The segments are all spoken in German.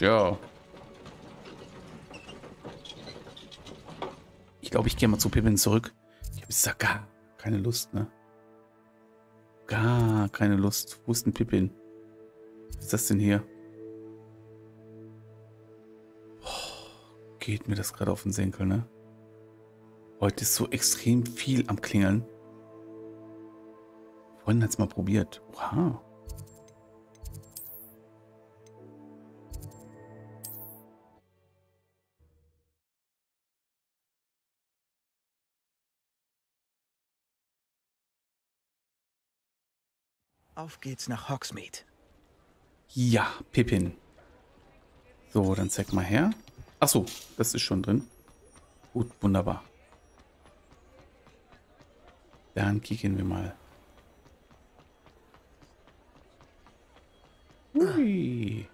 Tja. Ich glaube, ich gehe mal zu Pippin zurück. Ich habe jetzt gar keine Lust, ne? Gar keine Lust. Wo ist denn Pippin? Was ist das denn hier? Oh, geht mir das gerade auf den Senkel, ne? Heute ist so extrem viel am Klingeln. Vorhin hat es mal probiert. Wow. Auf geht's nach Hogsmeade. Ja, Pippin. So, dann zeig mal her. Achso, das ist schon drin. Gut, wunderbar. Dann kicken wir mal. Ui.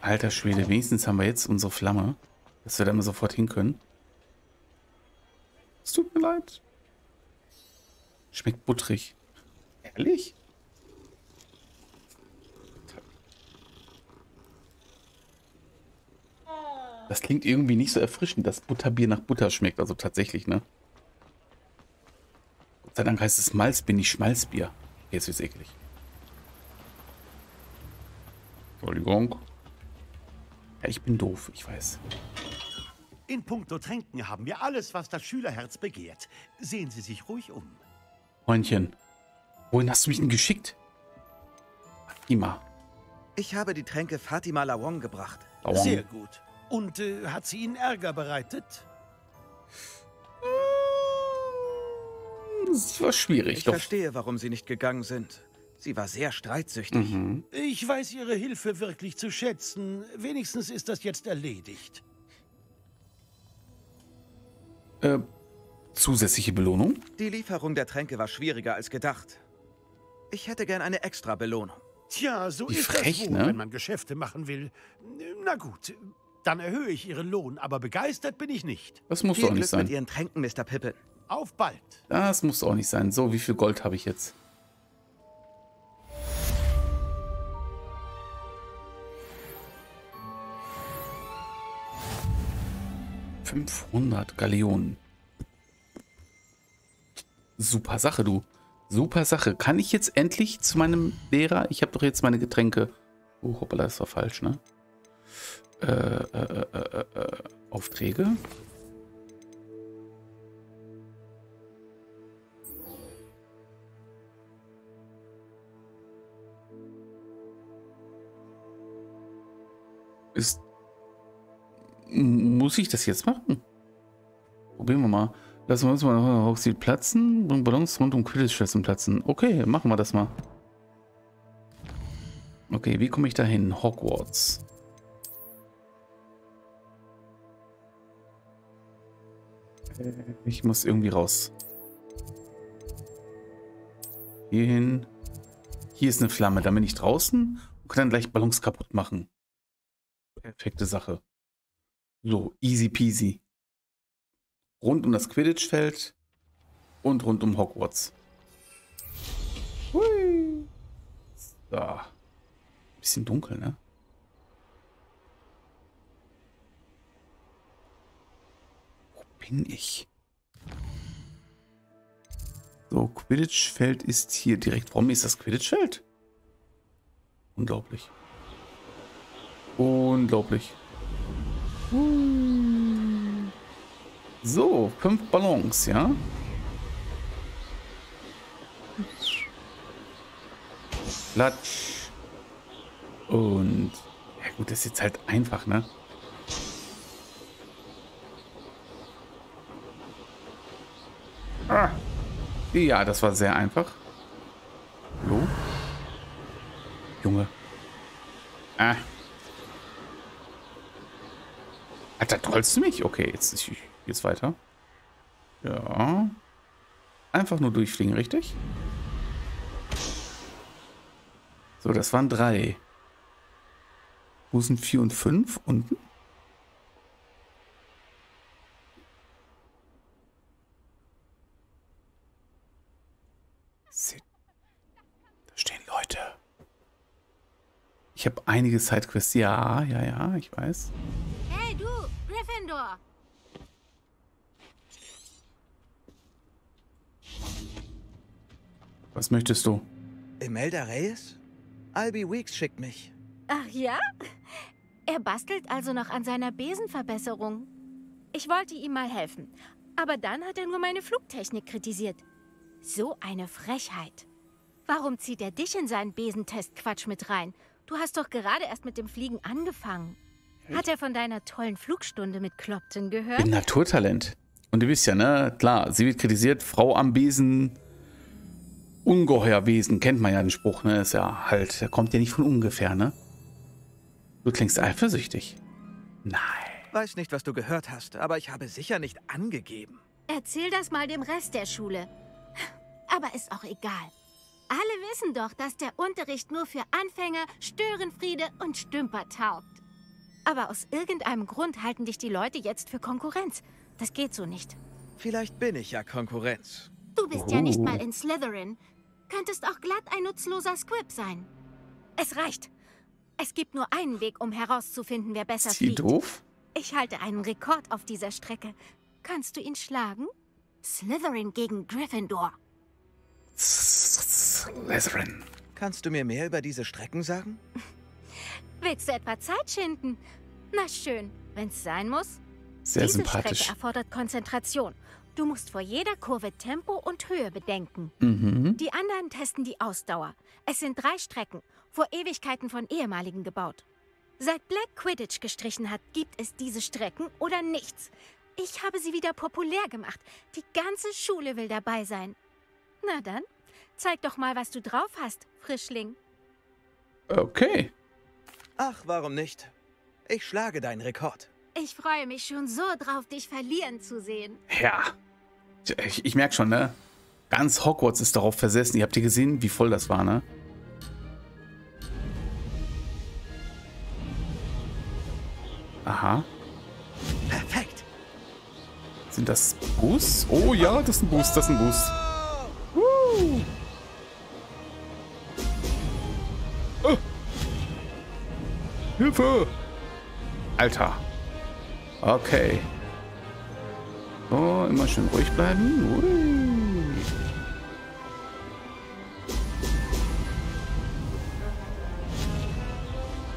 Alter Schwede, wenigstens haben wir jetzt unsere Flamme, dass wir da mal sofort hin können. Es tut mir leid. Schmeckt butterig. Ehrlich? Das klingt irgendwie nicht so erfrischend, dass Butterbier nach Butter schmeckt. Also tatsächlich, ne? Gott sei Dank heißt es Malzbier, nicht Schmalzbier. Jetzt wird's eklig. Entschuldigung. Ja, ich bin doof, ich weiß. In puncto Tränken haben wir alles, was das Schülerherz begehrt. Sehen Sie sich ruhig um. Freundchen, wohin hast du mich denn geschickt? Fatima. Ich habe die Tränke Fatima Lawong gebracht. Dauern. Sehr gut. Und äh, hat sie Ihnen Ärger bereitet? Das war schwierig, Ich doch. verstehe, warum Sie nicht gegangen sind. Sie war sehr streitsüchtig. Mhm. Ich weiß Ihre Hilfe wirklich zu schätzen. Wenigstens ist das jetzt erledigt. Äh, zusätzliche Belohnung? Die Lieferung der Tränke war schwieriger als gedacht. Ich hätte gern eine extra Belohnung. Tja, so Wie ist frech, das wohl, ne? wenn man Geschäfte machen will. Na gut, dann erhöhe ich Ihren Lohn, aber begeistert bin ich nicht. Das muss Viel doch nicht Glück mit sein. Ihren Tränken, Mr. Pippin. Auf bald. Das muss auch nicht sein. So, wie viel Gold habe ich jetzt? Fünfhundert Galeonen. Super Sache, du. Super Sache. Kann ich jetzt endlich zu meinem Lehrer? Ich habe doch jetzt meine Getränke. Oh, hoppala, das war falsch, ne? Äh, äh, äh, äh, äh, Aufträge. Ist. Muss ich das jetzt machen? Probieren wir mal. Lassen wir uns mal noch platzen. Bringen Ballons rund um Quidditch-Schützen platzen. Okay, machen wir das mal. Okay, wie komme ich da hin? Hogwarts. Ich muss irgendwie raus. Hier. Hier ist eine Flamme. Da bin ich draußen und kann dann gleich Ballons kaputt machen. Perfekte Sache. So, easy peasy. Rund um das Quidditch-Feld und rund um Hogwarts. Hui. So. Bisschen dunkel, ne? Wo bin ich? So, Quidditch-Feld ist hier direkt. Warum ist das Quidditch-Feld? Unglaublich. Unglaublich. So, fünf Ballons, ja? Platsch. Und ja gut, das ist jetzt halt einfach, ne? Ah. Ja, das war sehr einfach. Hallo? Junge. Ah. Alter, trollst du mich? Okay, jetzt ist jetzt weiter. Ja. Einfach nur durchfliegen, richtig? So, das waren drei. Wo sind vier und fünf? Unten? Da stehen Leute. Ich habe einige Sidequests. Ja, ja, ja, ich weiß. Hey du, Gryffindor! Was möchtest du? Imelda Reyes? Albi Weeks schickt mich. Ach ja? Er bastelt also noch an seiner Besenverbesserung. Ich wollte ihm mal helfen, aber dann hat er nur meine Flugtechnik kritisiert. So eine Frechheit. Warum zieht er dich in seinen Besentest-Quatsch mit rein? Du hast doch gerade erst mit dem Fliegen angefangen. Hat er von deiner tollen Flugstunde mit Clopton gehört? Bin Naturtalent. Und ihr wisst ja, ne? Klar, sie wird kritisiert, Frau am Besen, Ungeheuerwesen, kennt man ja den Spruch, ne? Ist ja halt, der kommt ja nicht von ungefähr, ne? Du klingst eifersüchtig. Nein. Weiß nicht, was du gehört hast, aber ich habe sicher nicht angegeben. Erzähl das mal dem Rest der Schule. Aber ist auch egal. Alle wissen doch, dass der Unterricht nur für Anfänger, Störenfriede und Stümper taugt. Aber aus irgendeinem Grund halten dich die Leute jetzt für Konkurrenz. Das geht so nicht. Vielleicht bin ich ja Konkurrenz. Du bist ja nicht Oh. mal in Slytherin. Könntest auch glatt ein nutzloser Squib sein. Es reicht. Es gibt nur einen Weg, um herauszufinden, wer besser Ist sie fliegt. doof? Ich halte einen Rekord auf dieser Strecke. Kannst du ihn schlagen? Slytherin gegen Gryffindor. Slytherin. Kannst du mir mehr über diese Strecken sagen? Willst du etwa Zeit schinden? Na schön, wenn's sein muss. Sehr Diese sympathisch. Strecke erfordert Konzentration. Du musst vor jeder Kurve Tempo und Höhe bedenken. Mhm. Die anderen testen die Ausdauer. Es sind drei Strecken, vor Ewigkeiten von ehemaligen gebaut. Seit Black Quidditch gestrichen hat, gibt es diese Strecken oder nichts. Ich habe sie wieder populär gemacht. Die ganze Schule will dabei sein. Na dann, zeig doch mal, was du drauf hast, Frischling. Okay. Ach, warum nicht? Ich schlage deinen Rekord. Ich freue mich schon so drauf, dich verlieren zu sehen. Ja. Ich, ich merke schon, ne? Ganz Hogwarts ist darauf versessen. Ihr habt ihr gesehen, wie voll das war, ne? Aha. Perfekt. Sind das Boosts? Oh ja, das ist ein Boost, das ist ein Boost. Oh. Hilfe! Alter. Okay. So, immer schön ruhig bleiben. Ui.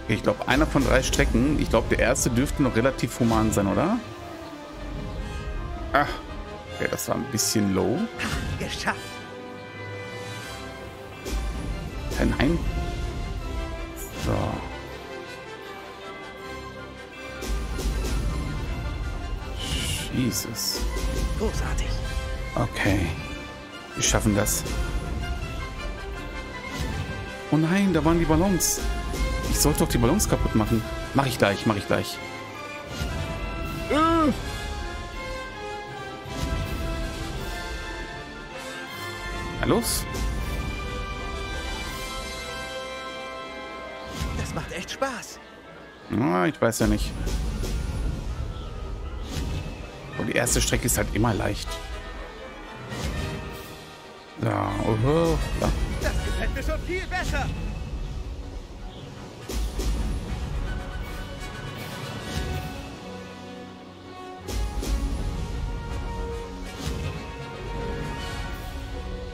Ich glaube, einer von drei Strecken. Ich glaube, der erste dürfte noch relativ human sein, oder? Ach, okay, das war ein bisschen low. Geschafft. Äh, Nein. So. Jesus. Großartig. Okay. Wir schaffen das. Oh nein, da waren die Ballons. Ich sollte doch die Ballons kaputt machen. Mach ich gleich, mach ich gleich. Äh. Na los. Das macht echt Spaß. Ah, ich weiß ja nicht. Die erste Strecke ist halt immer leicht. Ja, oh, ja. Das gefällt mir schon viel besser.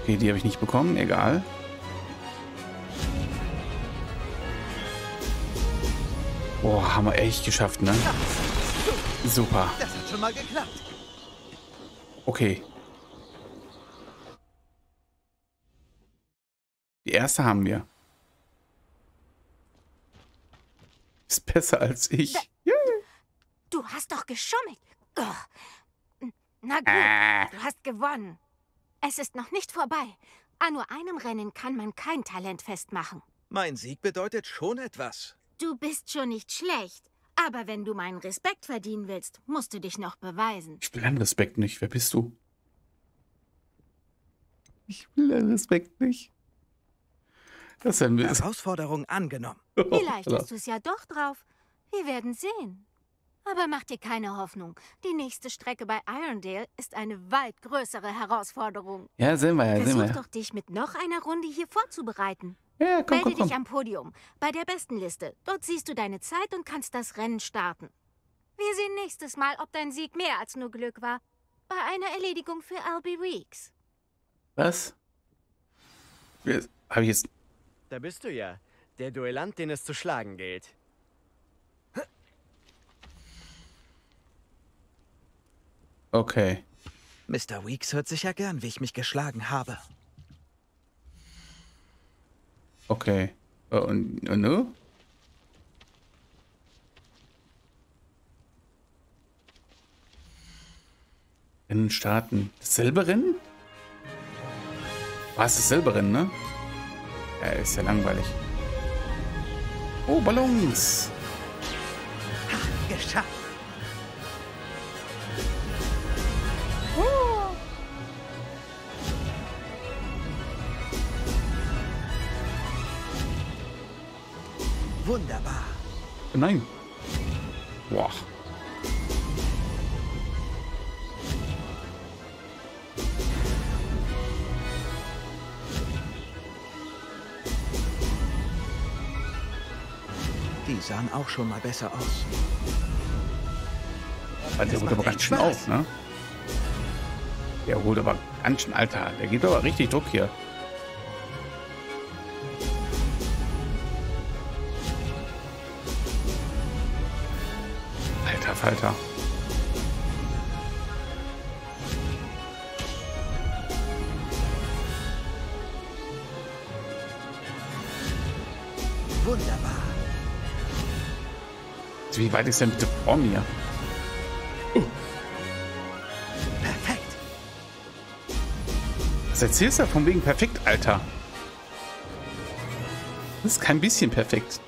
Okay, die habe ich nicht bekommen, egal. Boah, haben wir echt geschafft, ne? Super. Das hat schon mal geklappt. Okay. Die erste haben wir. Ist besser als ich. Du hast doch geschummelt. Ugh. Na gut, Äh. du hast gewonnen. Es ist noch nicht vorbei. An nur einem Rennen kann man kein Talent festmachen. Mein Sieg bedeutet schon etwas. Du bist schon nicht schlecht. Aber wenn du meinen Respekt verdienen willst, musst du dich noch beweisen. Ich will deinen Respekt nicht. Wer bist du? Ich will deinen Respekt nicht. Das werden wir. Herausforderung angenommen. Vielleicht hast du es ja doch drauf. Wir werden sehen. Aber mach dir keine Hoffnung. Die nächste Strecke bei Irondale ist eine weit größere Herausforderung. Ja, sehen wir ja, sehen wir Versuch ja. doch, dich mit noch einer Runde hier vorzubereiten. Ja, komm, Melde komm, komm. dich am Podium, bei der besten Liste. Dort siehst du deine Zeit und kannst das Rennen starten. Wir sehen nächstes Mal, ob dein Sieg mehr als nur Glück war. Bei einer Erledigung für Albie Weeks. Was? Habe ich jetzt. Da bist du ja. Der Duellant, den es zu schlagen gilt. Okay. Mr. Weeks hört sich ja gern, wie ich mich geschlagen habe. Okay. Äh, Und, und ne? Rennen starten. Dasselbe Rennen? War es dasselbe Rennen, ne? Ja, ist ja langweilig. Oh, Ballons. Geschafft. Nein. Boah. Die sahen auch schon mal besser aus. Der Das holt aber ganz schön Spaß. auf, ne? Der holt aber ganz schön, Alter. Der gibt aber richtig Druck hier. Alter. Wunderbar. Wie weit ist denn bitte vor mir? Perfekt. Was erzählst du von wegen perfekt, Alter? Das ist kein bisschen perfekt.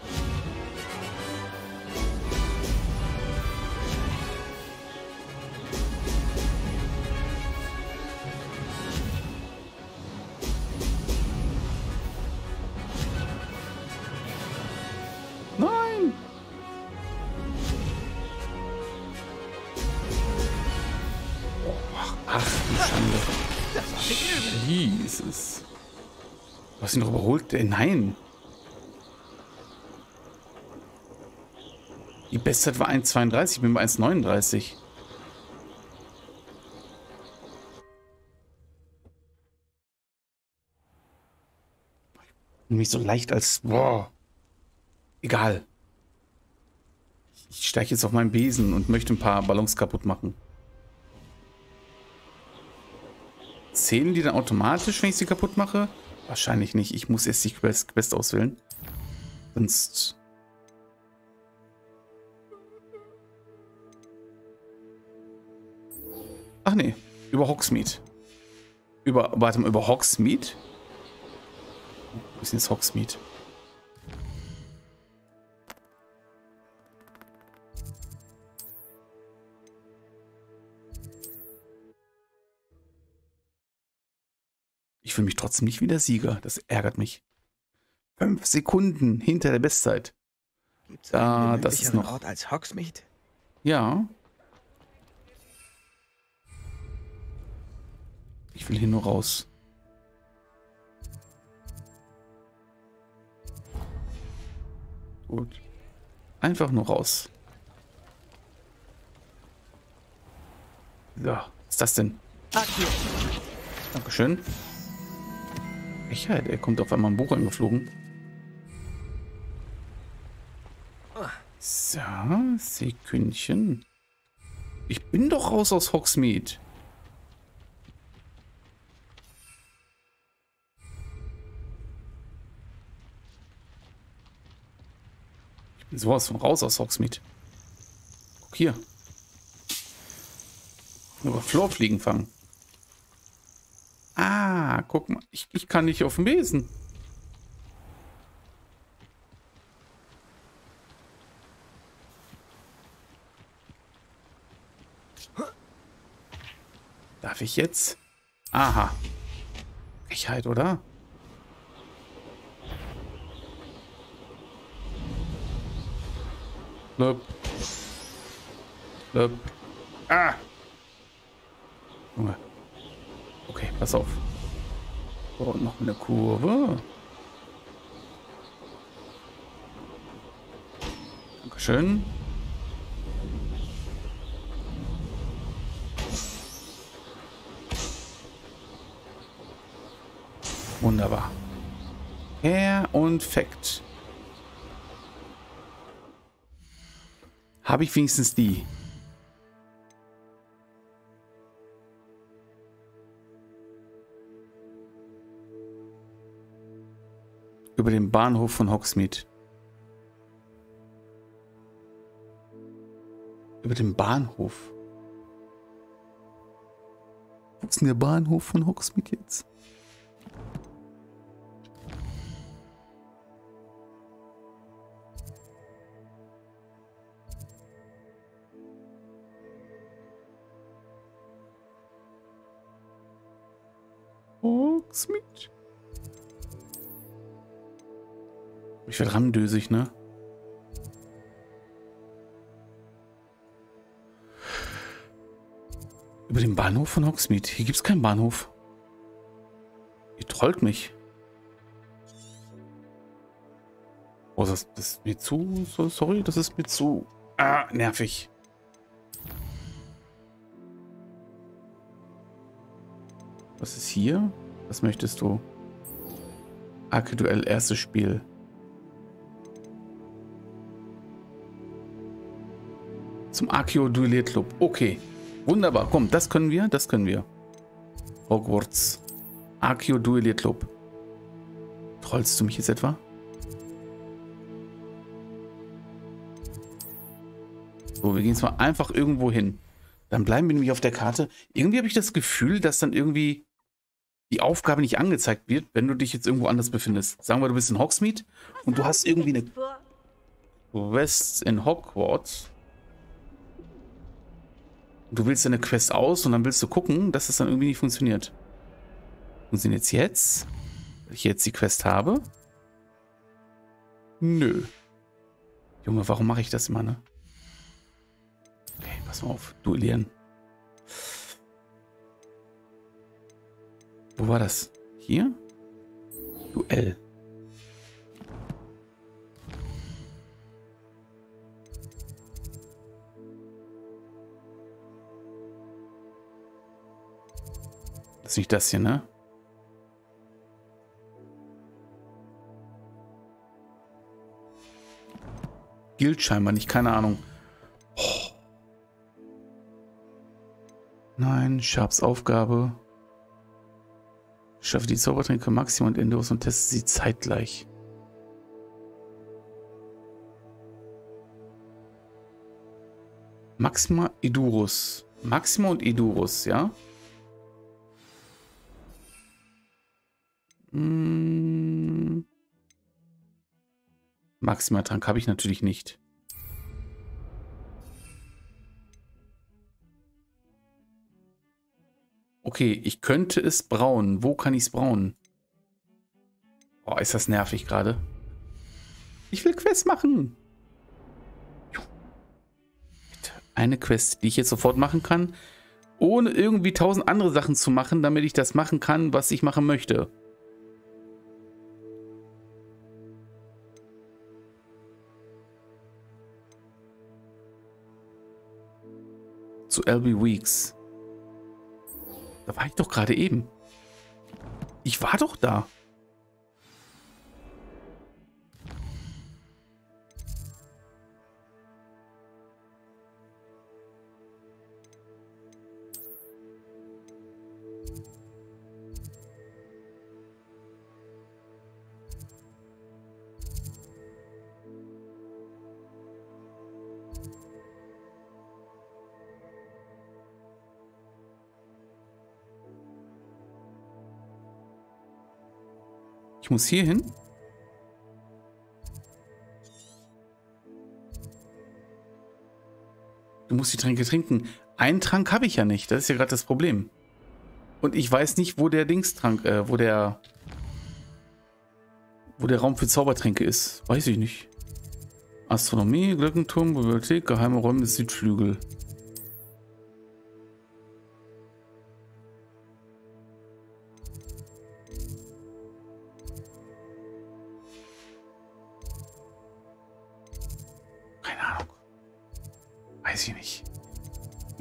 Nein. Die Bestzeit war 1,32. Ich bin bei 1,39. Mich so leicht als. Boah. Egal. Ich steige jetzt auf meinen Besen und möchte ein paar Ballons kaputt machen. Zählen die dann automatisch, wenn ich sie kaputt mache? Wahrscheinlich nicht. Ich muss erst die Quest, Quest auswählen. Sonst... Ach nee, über Hogsmeade. Über, warte mal, über Hogsmeade? Wo ist denn jetzt Hogsmeade? Ich fühle mich trotzdem nicht wie der Sieger. Das ärgert mich. Fünf Sekunden hinter der Bestzeit. Gibt's Da, einen das ist noch- Ort als Hogsmeade? Ja. Ich will hier nur raus. Gut. Einfach nur raus. So, was ist das denn? Dankeschön. Frechheit, er kommt auf einmal ein Buch angeflogen. So, Sekündchen. Ich bin doch raus aus Hogsmeade. Ich bin sowas von raus aus Hogsmeade. Guck hier. Über Florfliegen fangen. Guck mal. Ich, ich kann nicht auf dem Besen. Darf ich jetzt? Aha. Frechheit, oder? Blöp. Blöp. Ah! Junge. Okay, pass auf baut noch eine Kurve. Dankeschön. Wunderbar. Perfekt. Habe ich wenigstens die. Über den Bahnhof von Hogsmeade. Über den Bahnhof. Wo ist denn der Bahnhof von Hogsmeade jetzt? Hogsmeade. Ich werde ramdösig, ne? Über den Bahnhof von Hogsmeade. Hier gibt es keinen Bahnhof. Ihr trollt mich. Oh, das, das ist mir zu... So, sorry, das ist mir zu... Ah, nervig. Was ist hier? Was möchtest du? Aktuell erstes Spiel. Zum Akio Duellier Club. Okay. Wunderbar. Komm, das können wir. Das können wir. Hogwarts. Akio Duellier Club. Trollst du mich jetzt etwa? So, wir gehen jetzt mal einfach irgendwo hin. Dann bleiben wir nämlich auf der Karte. Irgendwie habe ich das Gefühl, dass dann irgendwie die Aufgabe nicht angezeigt wird, wenn du dich jetzt irgendwo anders befindest. Sagen wir, du bist in Hogsmeade und du hast irgendwie eine Quest in Hogwarts. Du willst eine Quest aus und dann willst du gucken, dass es dann irgendwie nicht funktioniert. Funktioniert es jetzt? Weil ich jetzt die Quest habe? Nö. Junge, warum mache ich das immer, ne? Okay, pass mal auf. Duellieren. Wo war das? Hier? Duell. Ist nicht das hier, ne? Gilt scheinbar nicht, keine Ahnung. Oh. Nein, Sharps Aufgabe. Schaffe die Zaubertränke Maxima und Endos und teste sie zeitgleich. Maxima Edurus. Maxima und Edurus, ja? Hm. Maxima-Trank habe ich natürlich nicht. Okay, ich könnte es brauen. Wo kann ich es brauen? Oh, ist das nervig gerade. Ich will Quest machen. Eine Quest, die ich jetzt sofort machen kann, ohne irgendwie tausend andere Sachen zu machen, damit ich das machen kann, was ich machen möchte. Zu LB Weeks. Da war ich doch gerade eben. Ich war doch da. Muss hier hin. Du musst die Tränke trinken. Einen Trank habe ich ja nicht. Das ist ja gerade das Problem. Und ich weiß nicht, wo der Dingstrank, äh, wo der, wo der Raum für Zaubertränke ist. Weiß ich nicht. Astronomie, Glockenturm, Bibliothek, geheime Räume Südflügel.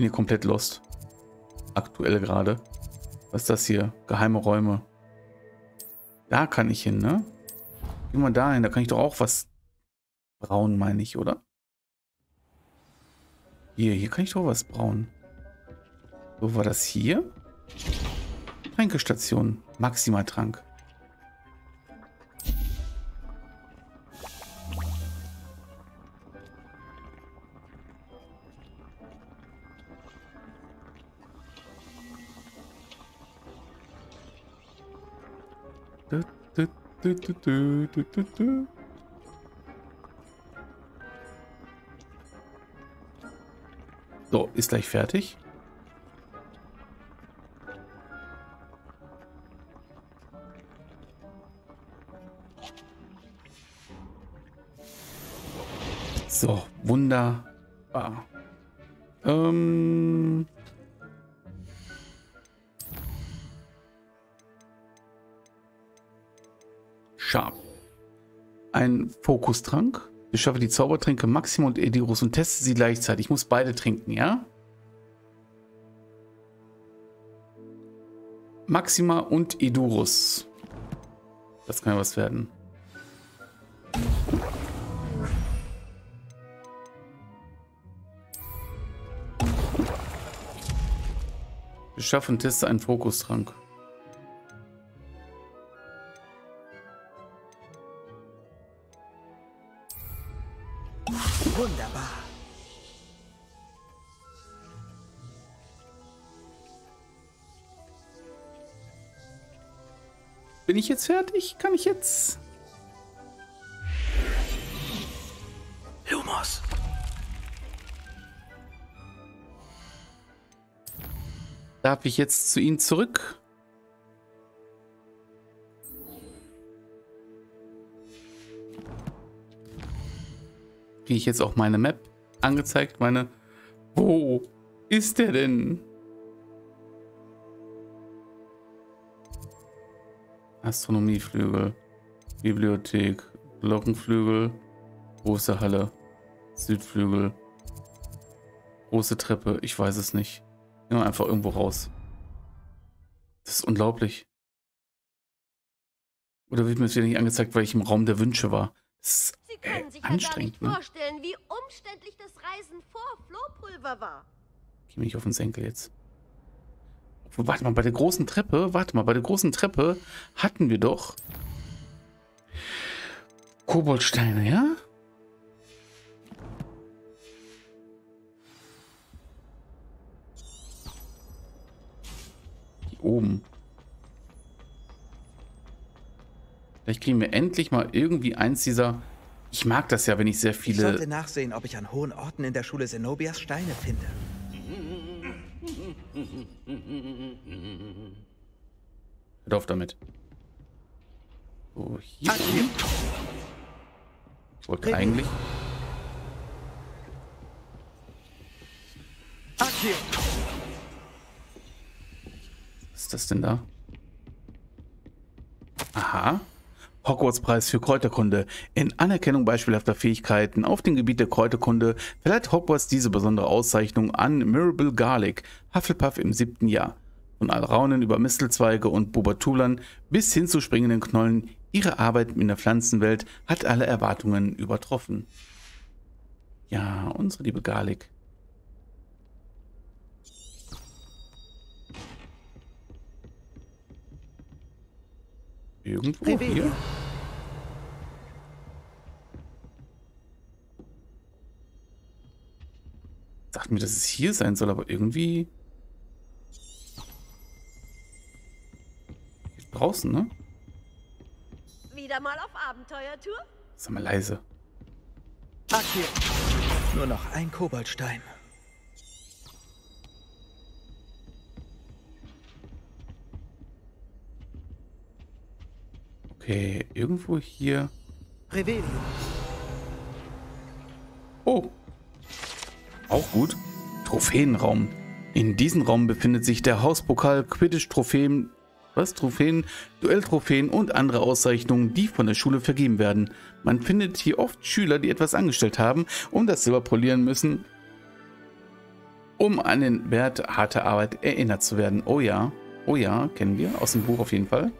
Bin hier komplett lost. Aktuell gerade. Was ist das hier? Geheime Räume. Da kann ich hin, ne? Gehen wir da hin. Da kann ich doch auch was brauen, meine ich, oder? Hier, hier kann ich doch was brauen. So, war das hier? Tränkestation. Maximaltrank. Du, du, du. So, ist gleich fertig. So, wunderbar. Fokustrank. Beschaffe die Zaubertränke Maxima und Edirus und teste sie gleichzeitig. Ich muss beide trinken, ja? Maxima und Edurus. Das kann ja was werden. Beschaffe und teste einen Fokustrank. Bin ich jetzt fertig? Kann ich jetzt? Lumos. Darf ich jetzt zu Ihnen zurück? Kriege ich jetzt auch meine Map angezeigt? Meine... Wo ist der denn? Astronomieflügel, Bibliothek, Glockenflügel, große Halle, Südflügel, große Treppe, ich weiß es nicht. Gehen wir einfach irgendwo raus. Das ist unglaublich. Oder wird mir das wieder nicht angezeigt, weil ich im Raum der Wünsche war? Das Sie ist können äh, sich ja gar nicht anstrengend, ne? vorstellen, wie umständlich das Reisen vor Flohpulver war. Geh mir nicht auf den Senkel jetzt. Warte mal, bei der großen Treppe, warte mal, bei der großen Treppe hatten wir doch Koboldsteine, ja? Hier oben. Vielleicht kriegen wir endlich mal irgendwie eins dieser... Ich mag das ja, wenn ich sehr Ich sollte viele... nachsehen, ob ich an hohen Orten in der Schule Zenobias Steine finde. Hört auf damit. So, hier. Akio. Ich wollte eigentlich... Was ist das denn da? Aha. Hogwarts-Preis für Kräuterkunde. In Anerkennung beispielhafter Fähigkeiten auf dem Gebiet der Kräuterkunde verleiht Hogwarts diese besondere Auszeichnung an Mirabel Garlic, Hufflepuff im siebten Jahr. Von Alraunen über Mistelzweige und Bobatulan bis hin zu springenden Knollen, ihre Arbeit in der Pflanzenwelt hat alle Erwartungen übertroffen. Ja, unsere liebe Garlic. Irgendwo hier? Sagt mir, dass es hier sein soll, aber irgendwie... Hier Draußen, ne? Wieder mal auf Abenteuertour? Sag mal leise. Akio. Nur noch ein Koboldstein. Okay, irgendwo hier... Revelio. Oh. Auch gut. Trophäenraum. In diesem Raum befindet sich der Hauspokal, Quidditch-Trophäen, was? Trophäen, Duelltrophäen und andere Auszeichnungen, die von der Schule vergeben werden. Man findet hier oft Schüler, die etwas angestellt haben und das Silber polieren müssen. um an den Wert harter Arbeit erinnert zu werden. Oh ja, oh ja, kennen wir aus dem Buch auf jeden Fall.